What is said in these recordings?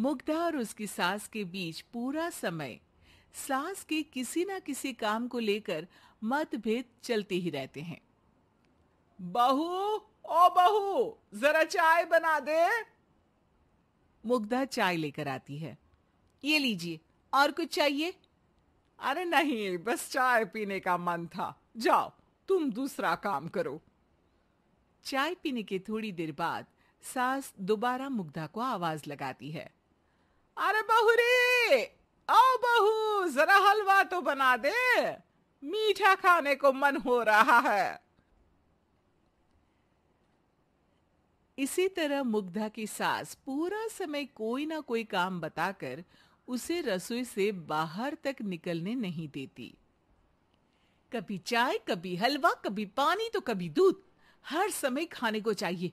मुग्धा और उसकी सास के बीच पूरा समय। सास के किसी ना किसी काम को लेकर मतभेद चलते ही रहते हैं। बहू, ओ बहू, जरा चाय बना दे। मुग्धा चाय लेकर आती है। ये लीजिए, और कुछ चाहिए? अरे नहीं, बस चाय पीने का मन था। जाओ, तुम दूसरा काम करो। चाय पीने के थोड़ी देर बाद सास दोबारा मुग्धा को आवाज़ लगाती है। अरे बहू रे आओ बहू, जरा हलवा तो बना दे। मीठा खाने को मन हो रहा है। इसी तरह मुग्धा की सास पूरा समय कोई ना कोई काम बताकर उसे रसोई से बाहर तक निकलने नहीं देती। कभी चाय, कभी हलवा, कभी पानी तो कभी दूध, हर समय खाने को चाहिए।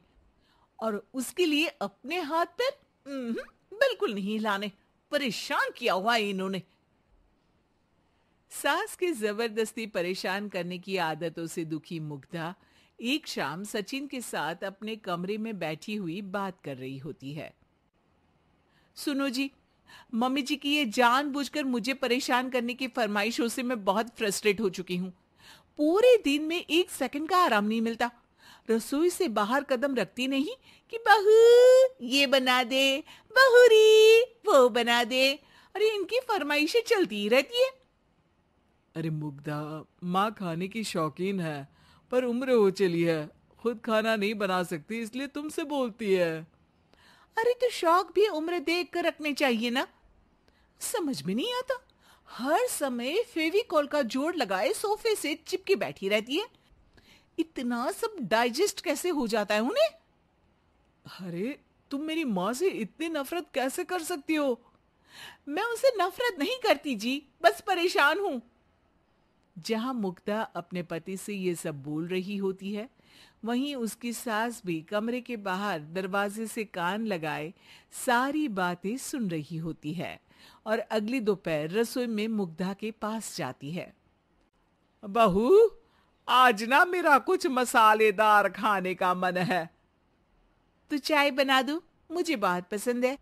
और उसके लिए अपने हाथ पर बिल्कुल नहीं लाने। परेशान किया हुआ है इन्होंने। सास के ज़बरदस्ती परेशान करने की आदतों से दुखी मुग्धा एक शाम सचिन के साथ अपने कमरे में बैठी हुई बात कर रही होती है। सुनो जी, मम्मी जी की ये जानबूझकर मुझे परेशान करने की फरमाइशों से मैं बहुत फ्रस्ट्रेट हो चुकी हूँ। पूरे दिन में एक सेकंड का आराम नहीं मिलता। रसोई से बाहर कदम रखती नहीं कि बहू ये बना दे बहुरी वो बना दे। अरे इनकी फरमाइशें चलती ही रहती है। अरे मुग्धा माँ खाने की शौकीन है पर उम्र हो चली है। खुद खाना नहीं बना सकती इसलिए तुमसे बोलती है। अरे तो शौक भी उम्र देख कर रखने चाहिए ना। समझ में नहीं आता। हर समय फेविकॉल का जोड़ लगाए सोफे से चिपकी बैठी रहती है। इतना सब डाइजेस्ट कैसे हो जाता है उन्हें? अरे, तुम मेरी माँ से इतनी नफरत कैसे कर सकती हो? मैं उसे नफरत नहीं करती जी, बस परेशान हूँ। जहाँ मुक्ता अपने पति से ये सब बोल रही होती है, वहीं उसकी सास भी कमरे के बाहर दरवाजे से कान लगाए सारी बातें सुन रही होती है और अगली दोपहर रसोई में मुग्धा के पास जाती है। बहू आज ना मेरा कुछ मसालेदार खाने का मन है। तो चाय बना दो मुझे बहुत पसंद है।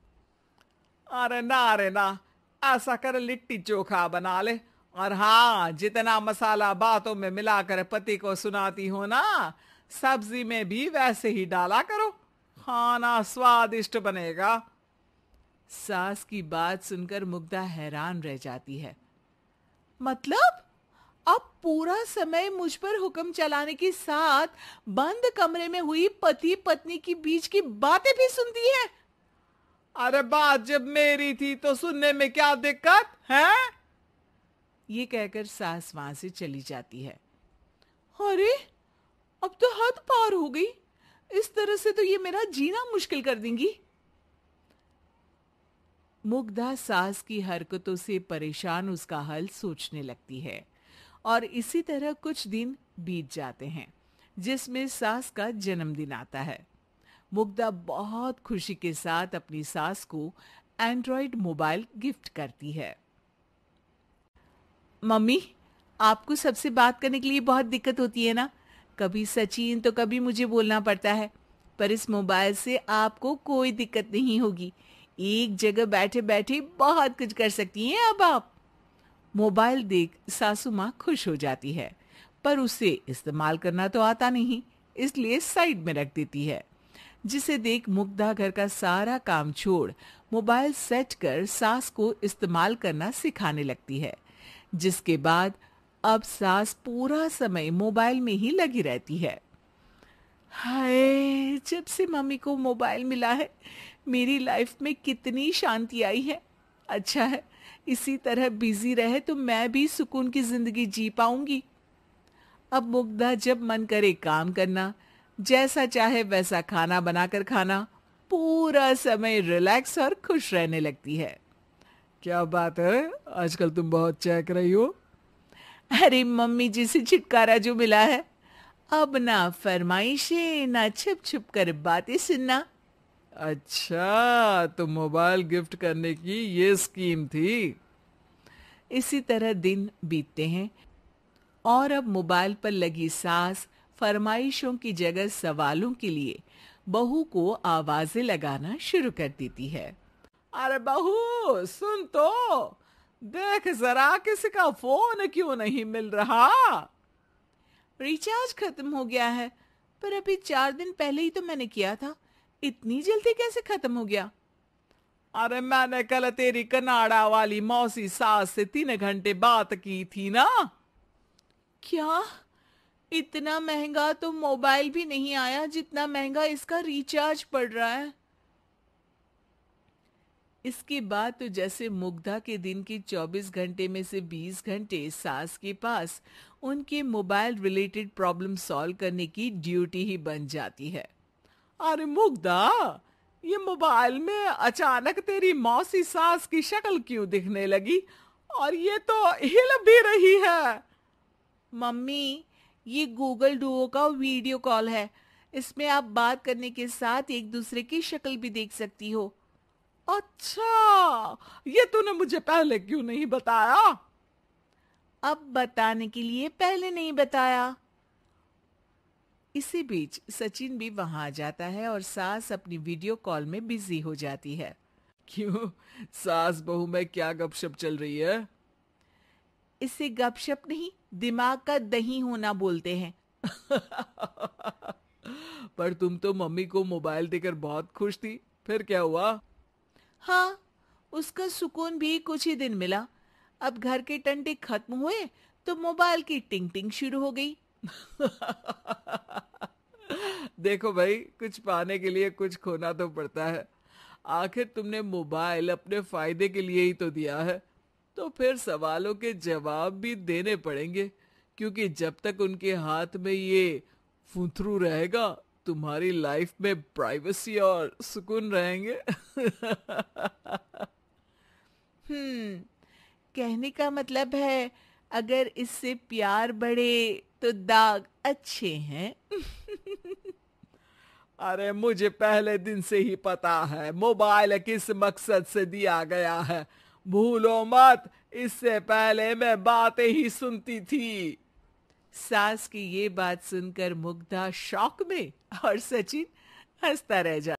अरे ना अरे ना ऐसा कर लिट्टी चोखा बना ले। और हाँ जितना मसाला बातों में मिलाकर पति को सुनाती हो ना सब्ज़ी में भी वैसे ही डाला करो खाना स्वादिष्ट बनेगा। सास की बात सुनकर मुग्धा हैरान रह जाती है। मतलब? पूरा समय मुझ पर हुक्म चलाने के साथ बंद कमरे में हुई पति पत्नी की बीच की बातें भी सुनती है। अरे बात जब मेरी थी तो सुनने में क्या दिक्कत है? ये कहकर सास वहाँ से चली जाती है। अरे अब तो हद पार हो गई। इस तरह से तो ये मेरा जीना मुश्किल कर देंगी। मुग्धा सास की हरकतों से परेशान उसका हल सोचने लगती है। और इसी तरह कुछ दिन बीत जाते हैं, जिसमें सास का जन्मदिन आता है। मुग्धा बहुत खुशी के साथ अपनी सास को एंड्रॉयड मोबाइल गिफ्ट करती है। मम्मी, आपको सबसे बात करने के लिए बहुत दिक्कत होती है ना? कभी सचिन तो कभी मुझे बोलना पड़ता है, पर इस मोबाइल से आपको कोई दिक्कत नहीं होगी। एक जगह बैठे बैठे बहुत कुछ कर सकती हैं अब आप। मोबाइल देख सासू माँ खुश हो जाती है। पर उसे इस्तेमाल करना तो आता नहीं, इसलिए साइड में रख देती है। जिसे देख मुग्धा घर का सारा काम छोड़ मोबाइल सेट कर सास को इस्तेमाल करना सिखाने लगती है। जिसके बाद अब सास पूरा समय मोबाइल में ही लगी रहती है। हाय, जब से मम्मी को मोबाइल मिला है, मेरी लाइफ में कितनी शांति आई है। अच्छा है, इसी तरह बिज़ी रहे तो मैं भी सुकून की ज़िंदगी जी पाऊँगी। अब मुग्धा जब मन करे काम करना, जैसा चाहे वैसा खाना बनाकर खाना, पूरा समय रिलैक्स और खुश रहने लगती है। क्या बात है? आजकल तुम बहुत चहक रही हो। अरे मम्मी जी से छुटकारा जो मिला है, अब ना फरमाइशें, ना छुप छुप कर बातें सुनना। अच्छा तो मोबाइल गिफ्ट करने की ये स्कीम थी। इसी तरह दिन बीतते हैं और अब मोबाइल पर लगी सास फरमाइशों की जगह सवालों के लिए बहू को आवाज़ें लगाना शुरू कर देती है। अरे बहू, सुन तो। देख जरा किसी का फ़ोन क्यों नहीं मिल रहा? रिचार्ज खत्म हो गया है, पर अभी चार दिन पहले ही तो मैंने किया था। इतनी जल्दी कैसे खत्म हो गया? अरे मैंने कल तेरी कनाडा वाली मौसी सास से तीन घंटे बात की थी ना। क्या? इतना महँगा तो मोबाइल भी नहीं आया जितना महँगा इसका रिचार्ज पड़ रहा है। इसके बाद तो जैसे मुग्धा के दिन की 24 घंटे में से 20 घंटे सास के पास उनके मोबाइल रिलेटेड प्रॉब्लम सॉल्व करने की ड्यूटी ही बन जाती है। अरे मुग्धा ये मोबाइल में अचानक तेरी मौसी सास की शक्ल क्यों दिखने लगी? और ये तो हिल भी रही है। मम्मी ये गूगल डुओ का वीडियो कॉल है। इसमें आप बात करने के साथ एक दूसरे की शक्ल भी देख सकती हो। अच्छा ये तूने मुझे पहले क्यों नहीं बताया? अब बताने के लिए पहले नहीं बताया। इसी बीच सचिन भी वहाँ आ जाता है और सास अपनी वीडियो कॉल में बिज़ी हो जाती है। क्यों? सास बहू में क्या गपशप चल रही है? इसे गपशप नहीं दिमाग का दही होना बोलते हैं। पर तुम तो मम्मी को मोबाइल देकर बहुत खुश थी। फिर क्या हुआ? हाँ उसका सुकून भी कुछ ही दिन मिला। अब घर के टंटे खत्म हुए तो मोबाइल की टिंग टिंग शुरू हो गई। देखो भाई, कुछ पाने के लिए कुछ खोना तो पड़ता है। आखिर तुमने मोबाइल अपने फ़ायदे के लिए ही तो दिया है। तो फिर सवालों के जवाब भी देने पड़ेंगे, क्योंकि जब तक उनके हाथ में ये फुथरू रहेगा, तुम्हारी लाइफ में प्राइवेसी और सुकून रहेंगे। हम्म कहने का मतलब है, अगर इससे प्यार बढ़े तो दाग अच्छे हैं। अरे, मुझे पहले दिन से ही पता है, मोबाइल किस मकसद से दिया गया है। भूलो मत, इससे पहले मैं बातें ही सुनती थी। सास की ये बात सुनकर मुग्धा शौक में और सचिन हंसता रह जाता